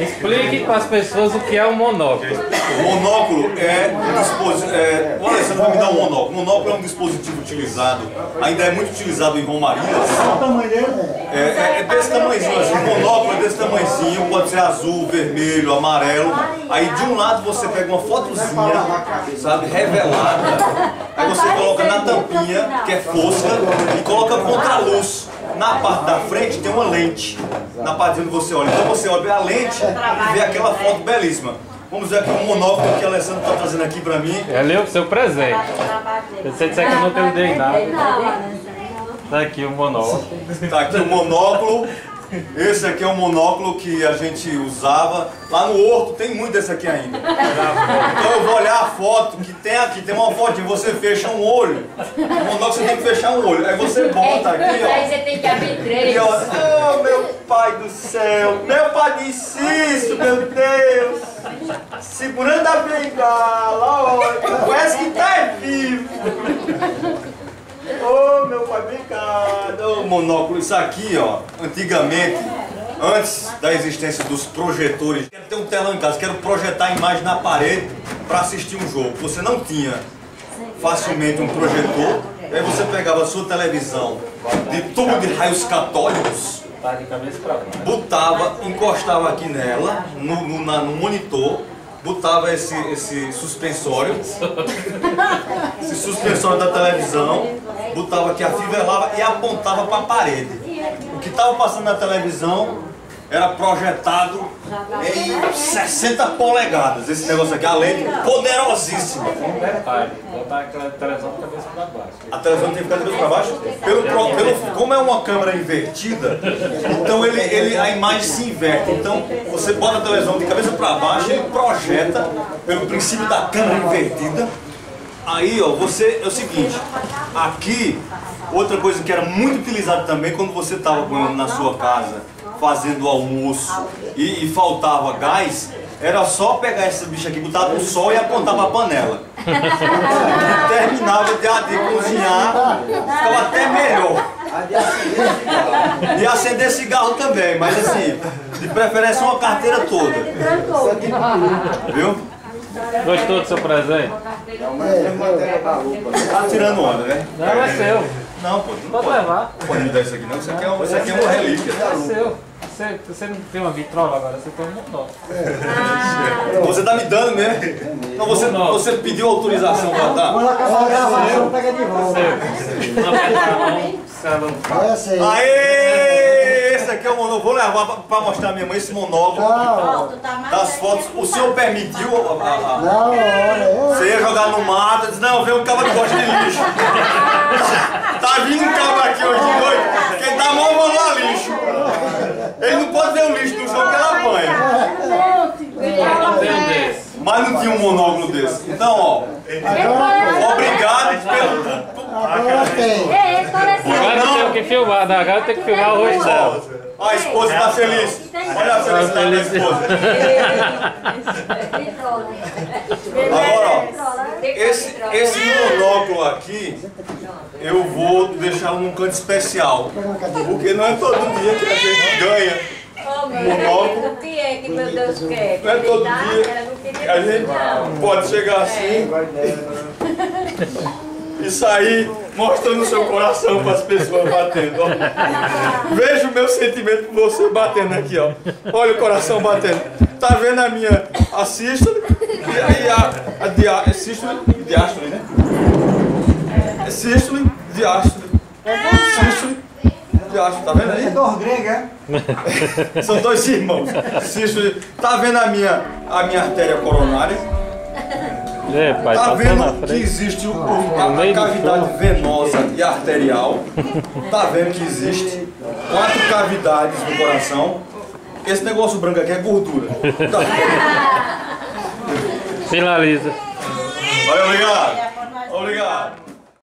Explique para as pessoas o que é um monóculo. O monóculo é um dispositivo. É, o Alessandro vai me dar um monóculo. O monóculo é um dispositivo utilizado, ainda é muito utilizado em romarias. Qual o tamanho dele? É, é, é desse tamanhozinho, assim, o monóculo é desse tamanhozinho, pode ser azul, vermelho, amarelo. Aí de um lado você pega uma fotozinha, sabe, revelada. Aí você coloca na tampinha, que é fosca, e coloca contra a luz. Na parte da frente tem uma lente, na parte onde você olha. Então você olha a lente e vê aquela foto belíssima. Vamos ver aqui o monóculo que a Alessandra está trazendo aqui para mim. É o seu presente. Se você disser que eu não te dei nada. Tá aqui o monóculo. Tá aqui o monóculo. Esse aqui é um monóculo que a gente usava. Lá no Horto tem muito desse aqui ainda. Então eu vou olhar a foto que tem aqui, tem uma fotinha, você fecha um olho. O monóculo você tem que fechar um olho. Aí você bota aqui, Aí ó. você tem que abrir três. Oh meu pai do céu, meu pai de Cício, meu Deus. Segurando a bengala, olha, parece que tá monóculo, isso aqui, ó, antigamente, antes da existência dos projetores, quero ter um telão em casa, quero projetar a imagem na parede para assistir um jogo. Você não tinha facilmente um projetor, aí você pegava a sua televisão de tubo de raios católicos, botava, encostava aqui nela, no, no, na- no monitor, botava esse, esse suspensório, esse suspensório da televisão, botava aqui, afivelava e apontava para a parede. O que estava passando na televisão era projetado em 60 polegadas. Esse negócio aqui, a lente poderosíssima. Um detalhe, botar aquela televisão de cabeça pra baixo. A televisão tem que ficar de cabeça para baixo? Pelo, pelo- como é uma câmera invertida, então ele, ele, a imagem se inverte. Então você bota a televisão de cabeça para baixo, ele projeta pelo princípio da câmera invertida. Aí, ó, você é o seguinte, aqui, outra coisa que era muito utilizada também quando você estava na sua casa fazendo almoço e, e faltava gás, era só pegar essa bicha aqui, botar no sol e apontar para a panela. Terminava de, de cozinhar, ficava até melhor. E acender cigarro também, mas assim, de preferência uma carteira toda. Viu? Gostou do seu presente? Tá tirando onda, né? Não, é seu. Não, pô, não Pode pode, levar. pode me dar isso aqui não. Isso aqui é, um- isso aqui é uma relíquia. É seu. Você, você não tem uma vitrola agora, você tem um monóculo. Você tá me dando mesmo? Não, você, Não. você pediu autorização pra dar? Quando acabar a gravação, pega de volta. Não apertar a mão, se ela não faz. Olha assim. Aê! Aqui é o monóculo. Vou levar pra, pra mostrar a minha mãe esse monóculo. Não, Das fotos. O senhor permitiu a- a- a- não, olha. Você ia jogar no mato, disse, não, vem um cabo que gosta de lixo. tá vindo um cabo aqui hoje de noite, quem dá mão mão lá lixo. Ele não pode ver o lixo no chão porque ele apanha. Desse. Mas não tinha um monóculo desse. Então, ó, obrigado pelo. Agora tem. Agora eu tenho que filmar, né? agora eu tenho que filmar o rosto dela. Ó, a esposa tá feliz. Olha a felicidade da esposa. Agora, ó, esse, esse monóculo aqui, eu vou deixar num canto especial. Porque não é todo dia que a gente ganha. Oh, meu Deus, o que é que meu Deus quer? Não é todo Ela dia não a gente não. pode chegar assim e sair mostrando o seu coração para as pessoas batendo. Ó. Veja o meu sentimento por você batendo aqui, ó. Olha o coração batendo. Tá vendo a minha a sístole e a, a dia, é sístole e diástole, né? É sístole, diástole. Sístole, diástole. Tá vendo aí? É dor grega, é? São dois irmãos. Sístole. Tá vendo a minha, a minha artéria coronária? É, pai, Tá vendo que existe o, o- a, No meio a do cavidade venosa e arterial? Tá vendo que existe quatro cavidades no coração? Esse negócio branco aqui é gordura. Tá. Finaliza. Valeu, obrigado. Obrigado.